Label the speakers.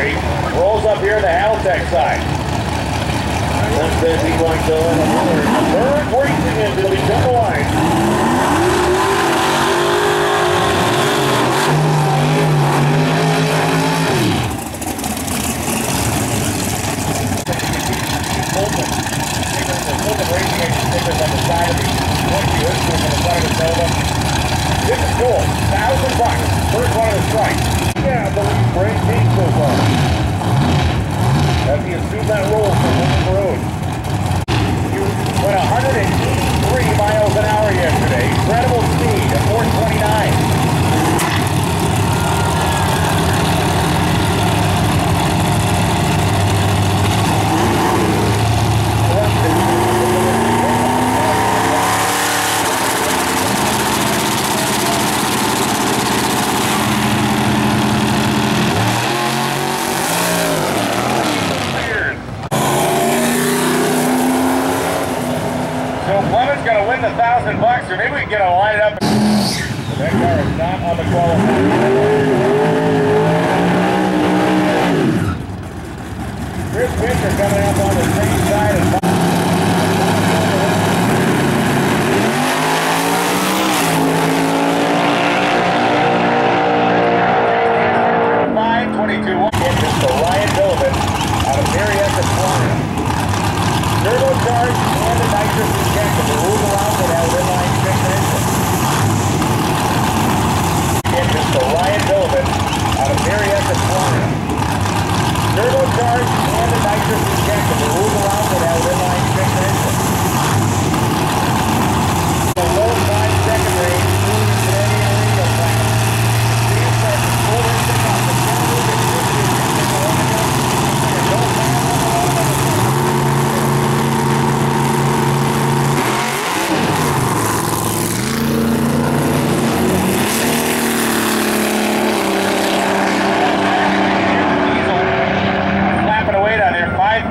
Speaker 1: Rolls up here the Haltech side. One says he's going to another third racing come the line. The the the the the Nova. This is cool. Thousand bucks. First one of the strike. Yeah, believe Brent King so far. So Clement's gonna win the thousand bucks, or maybe we can get a line up. That car is not on the qualifying. Chris Winter coming up on the same side as Ryan Billiman out of Marietta, Florida. Turbocharged and the nitrous injector rules around for that inline ignition. Engine for Ryan Billiman out of Marietta, Florida. Turbocharged and the nitrous injector rules around for